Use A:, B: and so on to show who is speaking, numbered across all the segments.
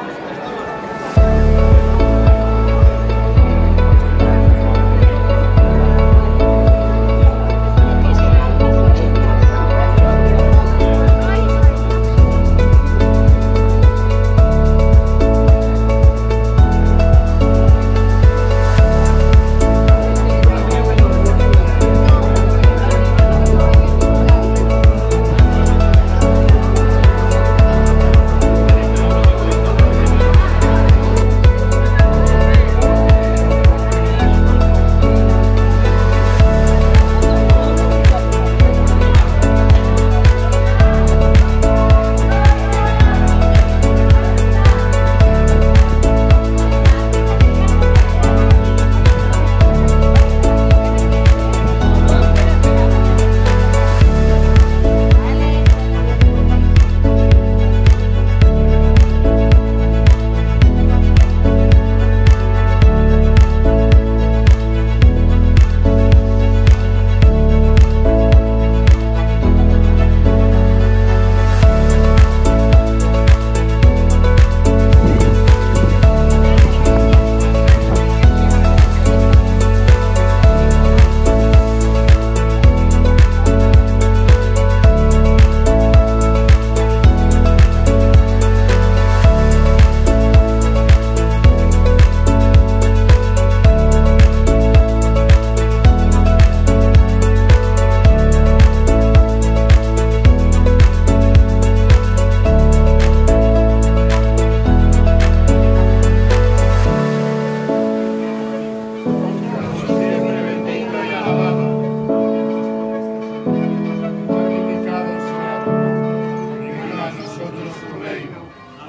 A: Wow.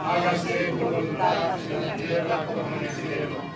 A: Hágase voluntad en la tierra como en el cielo.